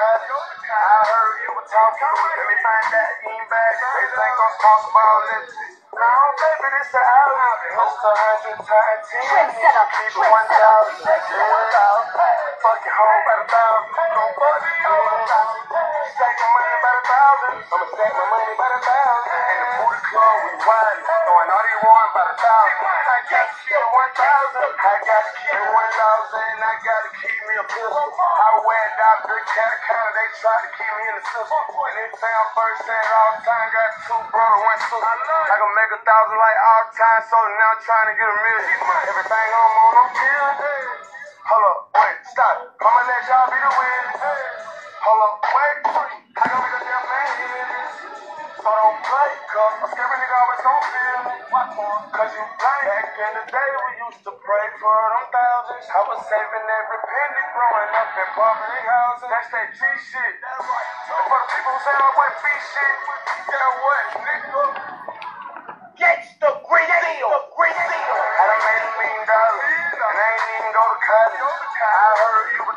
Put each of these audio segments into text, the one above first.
I heard you were talking. Let me find that bean bag. They think I'm talking about lipstick. Baby, this a album. It's a hundred times ten. Trendsetter, Keep it one thousand. trendsetter. Fucking home by the thousand. Don't fuck me over a thousand. Stack my money by the thousand. I'ma stack my money by the thousand. In the booty club, we wine. Throwing all these one by the thousand. Thousand. I got to keep one thousand. And I got to keep me a pistol. I wear it out the cat counter. They try to keep me in the system. And they say I'm first hand all time. Got two brothers, one sister. I can make a thousand like all time. So now I'm trying to get a million. Everything I'm on, I'm killing. Hold up, wait, stop. I'ma let y'all be the So don't play, cause always gon' feel. What for? Cause you play. Back in the day, we used to pray for them thousands. I was saving every penny growing up in poverty houses. That's that G shit. That's right. For the people who say I went B shit, yeah, what, nigga?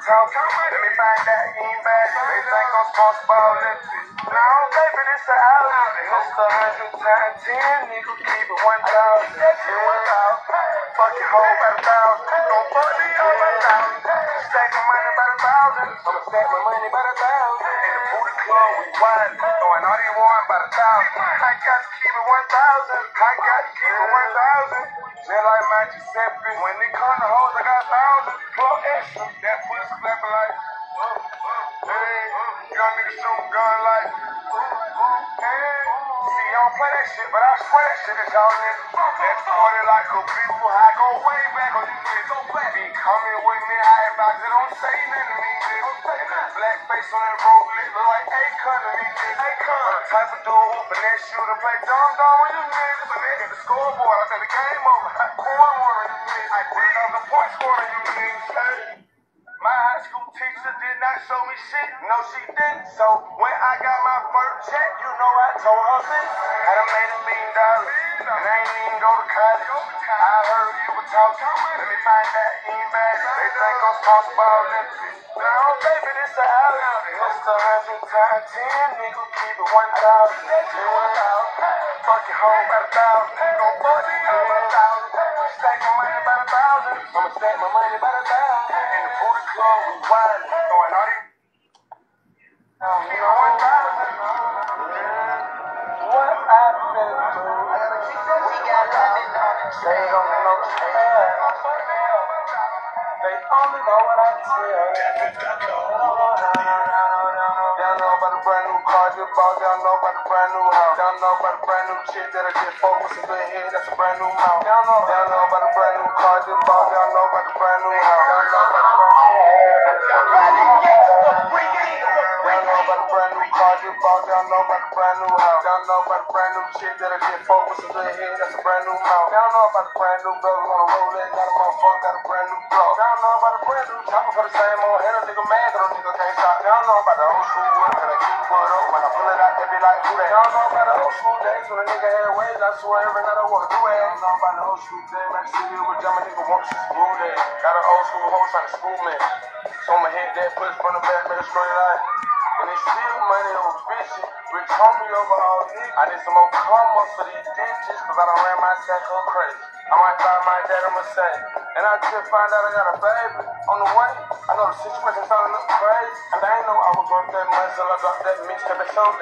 Talking. Let me find that bean bag. They think I'm sponsored by Olympics. No, baby, this a album. It's a hundred times ten. Nigga, keep it one thousand. Fucking hoe by the thousand. Don't fuck me over a thousand. Stack my money by the thousand. I'ma stack my money by the thousand. In the booty club, we wine. Throwing all these one by the thousand. I got to keep it one thousand. I got to keep it one thousand. Just like my Giuseppe. When they come to hoes, I got thousands. That pussy clapping like. Oh, oh, oh, hey, young nigga shooting gun like. Hey. See, I don't play that shit, but I swear that shit is niggas. That 40 like a people. I go way back on you niggas. Be coming with me, I if I just don't say nothing to me, niggas. And that black face on that road lit look like Akon to me, niggas. Akon. The type of dude who finesse you to play dumb dumb with you niggas. But get the scoreboard, I said the game over. Corn one of you niggas. I put another point score on you school did not show me shit. No, she didn't. So when I got my first check, you know I told her this. I done made a million dollars. And I ain't even go to college. I heard you were talking. Let me find that bag. They think I'm sponsored Olympics. No, baby, this a album. It's a hundred times ten. Nigga, keep it one thousand. Fucking home by the thousand. Don't fuck me over a thousand. Stack my money by the thousand. I'ma stack my money by the thousand. In the booty club, we wine. They don't know the They only know what I tell Y'all know about the brand new car just bought. Y'all know about the brand new house. Y'all know about the brand new chick that I just focus and good head. That's a brand new mouth. Y'all know, about the brand new car just bought. Y'all know about the brand new house. Y'all know about the brand new Gangsta Y'all know about the brand new house. Y'all know about the brand new chick that I just focus and good head. That's a brand new mouth. Y'all know about the brand new bells on the Rolex. Got a motherfucker, got a brand new blow. Y'all know about the brand new chopper for the same old head. A nigga mad, that a nigga can't stop. Y'all know about the old school work and I keep wood up. When I pull it out, they be like, who that? Y'all know about the old school days when a nigga had waves. I swear every night I walk through it. Y'all know about the old school days. Man, city with jam, a nigga wants to school there. Got an old school hoe trying to school me. So I'ma hit that push from the back, make a straight line. And it's still money over bitches. Over all niggas. I need some more karma for these ditches, cause I done ran my sack up crazy. I might buy my dad a Mercedes. And I just find out I got a baby on the way. I know the situation starting to look crazy. And I ain't know I was worth that till I dropped that mixtape and showed.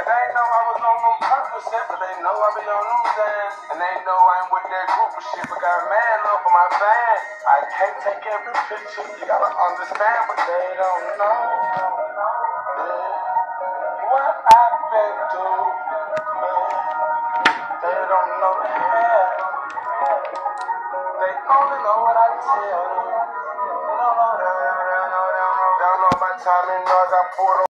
And they ain't know I was on them purpose, but they know I be on them dance. And they know I ain't with that group of shit, but got mad love for my fans. I can't take every picture, you gotta understand, but they don't know. They don't know only know what I tell them.